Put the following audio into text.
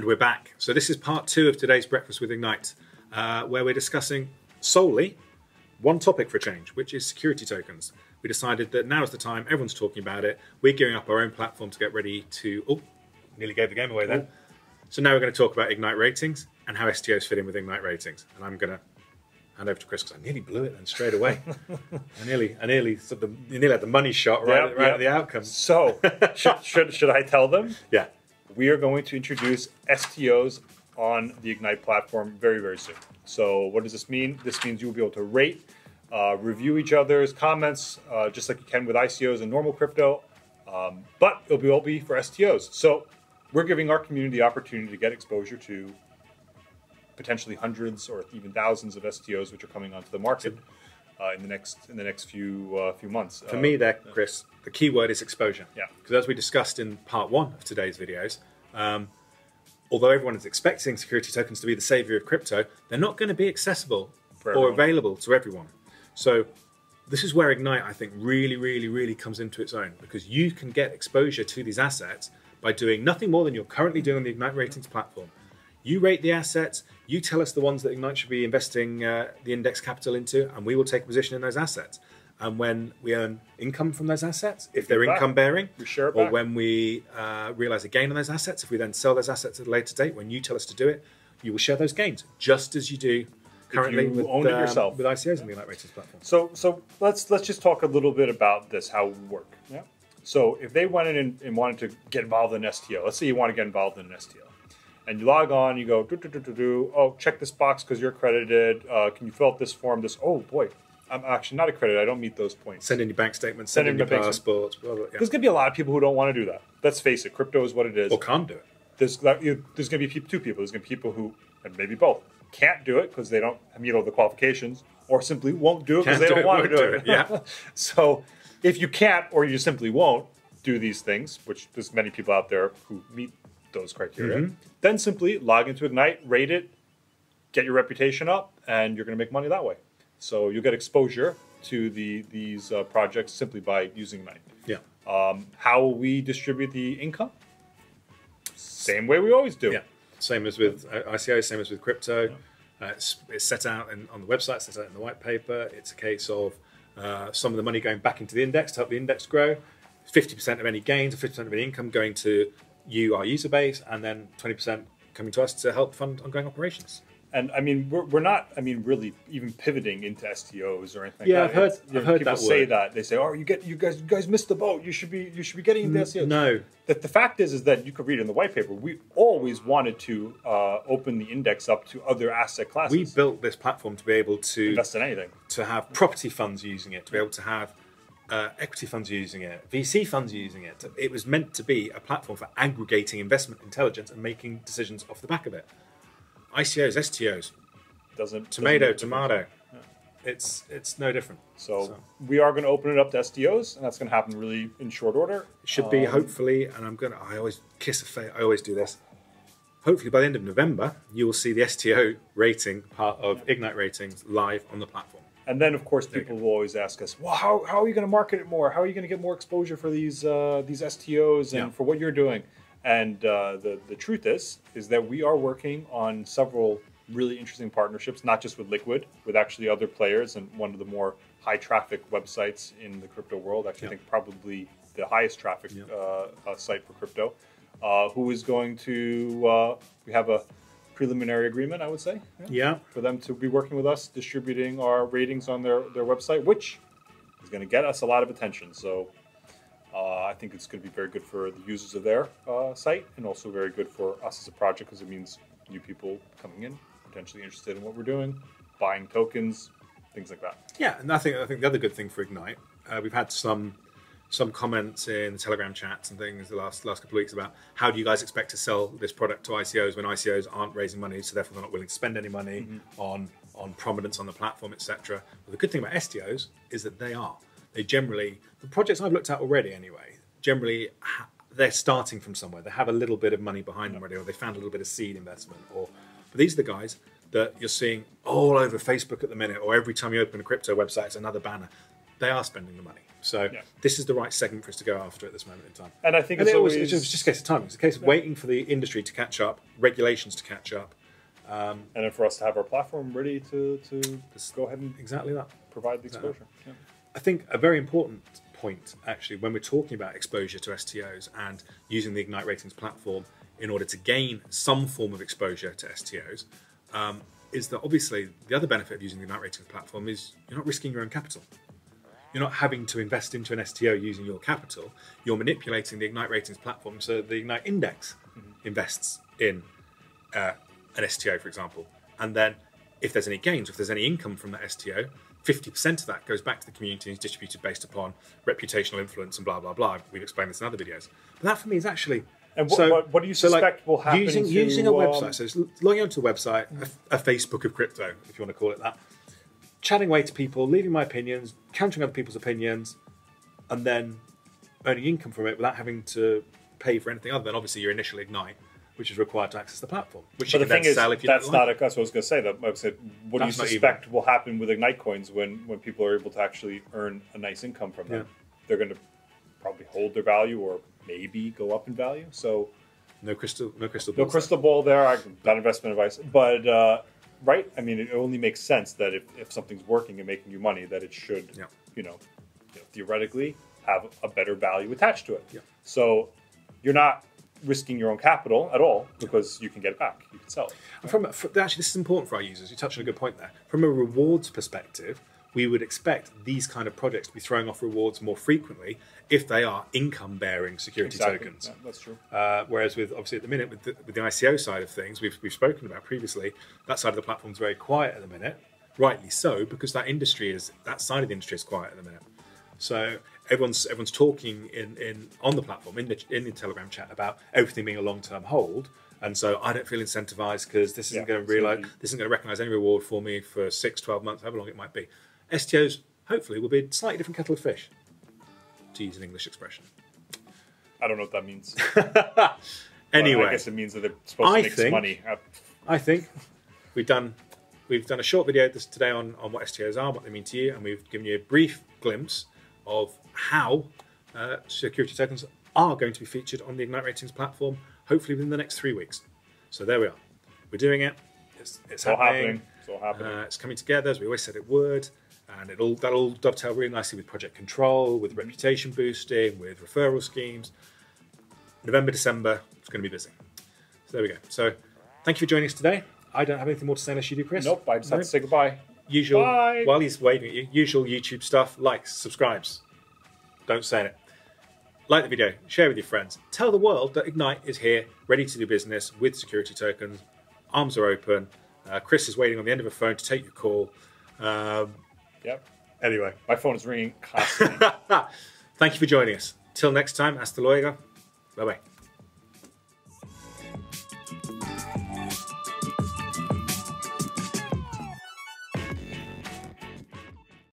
And we're back. So, this is part two of today's Breakfast with Ignite, uh, where we're discussing solely one topic for change, which is security tokens. We decided that now is the time, everyone's talking about it. We're gearing up our own platform to get ready to. Oh, nearly gave the game away then. So, now we're going to talk about Ignite ratings and how STOs fit in with Ignite ratings. And I'm going to hand over to Chris because I nearly blew it then straight away. I nearly, I nearly, sort of, nearly had the money shot right, Yep, right yep. at the outcome. So, should, should, should I tell them? Yeah. We are going to introduce STOs on the Ignite platform very, very soon. So, what does this mean? This means you'll be able to rate, uh, review each other's comments, uh, just like you can with ICOs and normal crypto, um, but it'll be all be for STOs. So, we're giving our community the opportunity to get exposure to potentially hundreds or even thousands of STOs which are coming onto the market uh, in the next in the next few uh, few months. For me, there, Chris, the key word is exposure. Yeah. Because as we discussed in part one of today's videos, um, although everyone is expecting security tokens to be the savior of crypto, they're not going to be accessible For or everyone. available to everyone. So this is where Ignite, I think, really, really, really comes into its own because you can get exposure to these assets by doing nothing more than you're currently doing on the Ignite Ratings platform. You rate the assets, you tell us the ones that Ignite should be investing uh, the index capital into, and we will take a position in those assets. And when we earn income from those assets, if they're back. income bearing, We share or back. when we uh, realize a gain on those assets, if we then sell those assets at a later date, when you tell us to do it, you will share those gains, just as you do currently you with, own it um, yourself. with ICOs on the Ignite Ratings platform. So so let's let's just talk a little bit about this how it would work. Yeah. So if they went in and, and wanted to get involved in an STO, let's say you want to get involved in an STO, and you log on, you go do do do do do. Oh, check this box because you're accredited. Uh, can you fill out this form? This oh boy, I'm actually not accredited. I don't meet those points. Send in your bank statements, send, Send in in your passports, blah, blah, yeah. There's gonna be a lot of people who don't want to do that. Let's face it, crypto is what it is. or can't do it. There's there's gonna be two people. There's gonna be people who and maybe both can't do it because they don't meet all the qualifications, or simply won't do it because they do don't it, want to do do it. it, yeah. so if you can't or you simply won't do these things, which there's many people out there who meet those criteria, Mm-hmm. then simply log into Ignite, rate it, get your reputation up, and you're going to make money that way. So you'll get exposure to the these uh, projects simply by using Ignite. Yeah. Um, how will we distribute the income? Same way we always do. Yeah. Same as with uh, ICO, same as with crypto. Uh, it's, it's set out in, on the website, set out in the white paper. It's a case of uh, some of the money going back into the index to help the index grow, 50% of any gains or 50% of any income going to you, our user base, and then 20% coming to us to help fund ongoing operations. And I mean, we're, we're not. I mean, really, even pivoting into STOs or anything. Yeah, like I've heard- It's- I've know, heard people that say word. that they say, "Oh, you get you guys, you guys missed the boat. You should be, you should be getting into STOs." No. The, the fact is, is that you could read in the white paper. We always wanted to uh, open the index up to other asset classes. We built this platform to be able to invest in anything. to have property funds using it, to be able to have uh, equity funds are using it, VC funds are using it. It was meant to be a platform for aggregating investment intelligence and making decisions off the back of it. ICOs, STOs, Doesn't tomato, doesn't- tomato. It's it's no different. So, So. we are going to open it up to STOs, and that's going to happen really in short order. It should be Um, hopefully, and I'm gonna. I always kiss a face. I always do this. Hopefully, by the end of November, you will see the STO rating part of Ignite ratings live on the platform. And then, of course, people will always ask us, "Well, how, how are you going to market it more? How are you going to get more exposure for these uh, these STOs and Yeah. for what you're doing?" And uh, the the truth is, is that we are working on several really interesting partnerships, not just with Liquid, with actually other players, and one of the more high traffic websites in the crypto world. Actually, I think probably the highest traffic Yeah. uh, uh, site for crypto. Uh, who is going to? Uh, we have a preliminary agreement, I would say. Yeah, for them to be working with us, distributing our ratings on their, their website, which is going to get us a lot of attention. So uh, I think it's going to be very good for the users of their uh, site and also very good for us as a project because it means new people coming in, potentially interested in what we're doing, buying tokens, things like that. Yeah, and I think I think the other good thing for Ignite, uh, we've had some some comments in the Telegram chats and things the last last couple of weeks about how do you guys expect to sell this product to ICOs when ICOs aren't raising money, so therefore they're not willing to spend any money mm-hmm. on on prominence on the platform, etc. But the good thing about STOs is that they are. They generally the projects I've looked at already anyway. Generally, ha- they're starting from somewhere. They have a little bit of money behind them already, or they found a little bit of seed investment. Or but these are the guys that you're seeing all over Facebook at the minute, or every time you open a crypto website, it's another banner. they are spending the money. So Yeah. this is the right segment for us to go after at this moment in time. And I think And it's it was, always, it was just a case of timing. It's a case of waiting for the industry to catch up, regulations to catch up. and then for us to have our platform ready to, to go ahead and Exactly that. provide the exposure. Yeah. I think a very important point, actually, when we're talking about exposure to STOs and using the Ignite Ratings platform in order to gain some form of exposure to STOs, um, is that obviously the other benefit of using the Ignite Ratings platform is you're not risking your own capital. You're not having to invest into an STO using your capital. You're manipulating the Ignite Ratings platform so the Ignite Index invests in uh, an STO, for example. And then if there's any gains, if there's any income from that STO, 50% of that goes back to the community and is distributed based upon reputational influence and blah, blah, blah. We've explained this in other videos. But that for me is actually. And what- what- what do you so, like, suspect will happen Using, to, using a um, website, so it's logging onto a website, a, a Facebook of crypto, if you want to call it that, chatting away to people, leaving my opinions, countering other people's opinions, and then earning income from it without having to pay for anything other than obviously your initial Ignite, which is required to access the platform, which But you the can thing then is, sell if you that's not. like. A, that's what I was going to say. That I said, what do you That's suspect will happen with Ignite coins when when people are able to actually earn a nice income from them? Yeah. They're going to probably hold their value or maybe go up in value. So No crystal, no crystal no crystal ball there. I, not investment advice, but uh, right. I mean, it only makes sense that if, if something's working and making you money, that it should, Yeah. you know, you know, theoretically have a better value attached to it. Yeah. So you're not risking your own capital at all because you can get it back. You can sell it. From, from actually, this is important for our users. You touched on a good point there. From a rewards perspective, we would expect these kind of projects to be throwing off rewards more frequently if they are income-bearing security tokens. Yeah, that's true. Uh, whereas with obviously at the minute with the, with the ICO side of things, we've we've spoken about previously, that side of the platform is very quiet at the minute. Rightly so, because that industry is that side of the industry is quiet at the minute. So everyone's everyone's talking in, in on the platform in the in the Telegram chat about everything being a long term hold. And so I don't feel incentivized because this isn't Yeah, going to realize this isn't going to recognize any reward for me for six, 12 months, however long it might be. STOs hopefully will be a slightly different kettle of fish, to use an English expression. I don't know what that means. Anyway, I guess it means that they're supposed I to make some think- money. Uh, I think we've done we've done a short video this today on, on what STOs are, what they mean to you, and we've given you a brief glimpse of how uh, security tokens are going to be featured on the Ignite Ratings platform, hopefully within the next three weeks. So there we are. We're doing it. It's, it's It's all happening. happening. It's all happening. Uh, it's coming together as we always said it would, and it'll that'll dovetail really nicely with project control, with reputation boosting, with referral schemes. November, December, it's going to be busy. So there we go. So thank you for joining us today. I don't have anything more to say unless you do, Chris. nope, I just have to say goodbye. Usual. Bye. While he's waving at you, usual YouTube stuff. Likes, subscribes. Don't say it. Like the video, share with your friends. Tell the world that Ignite is here, ready to do business with security tokens. Arms are open. Uh, Chris is waiting on the end of a phone to take your call. Um, Yep. anyway, My phone is ringing constantly. thank you for joining us. Till next time, hasta luego. Bye bye.